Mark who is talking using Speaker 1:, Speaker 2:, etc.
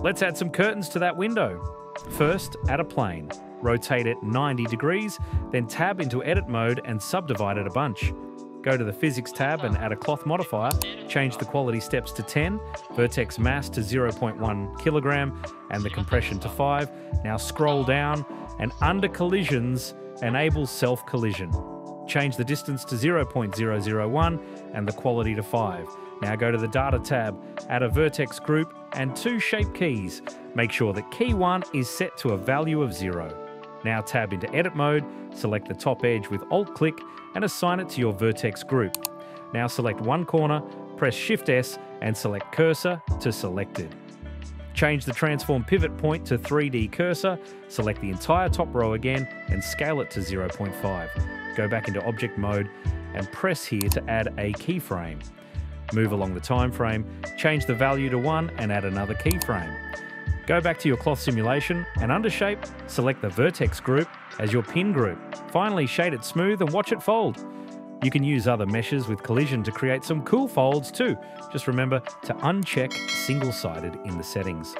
Speaker 1: Let's add some curtains to that window. First, add a plane. Rotate it 90 degrees, then tab into edit mode and subdivide it a bunch. Go to the physics tab and add a cloth modifier, change the quality steps to 10, vertex mass to 0.1 kilogram, and the compression to 5. Now scroll down and under collisions, enable self collision. Change the distance to 0.001 and the quality to 5. Now go to the Data tab, add a vertex group and two shape keys. Make sure that key 1 is set to a value of 0. Now tab into Edit mode, select the top edge with Alt click and assign it to your vertex group. Now select one corner, press Shift S and select Cursor to Selected. Change the transform pivot point to 3D cursor, select the entire top row again and scale it to 0.5. Go back into object mode and press here to add a keyframe. Move along the time frame, change the value to 1 and add another keyframe. Go back to your cloth simulation and under shape, select the vertex group as your pin group. Finally, shade it smooth and watch it fold. You can use other meshes with collision to create some cool folds too. Just remember to uncheck single-sided in the settings.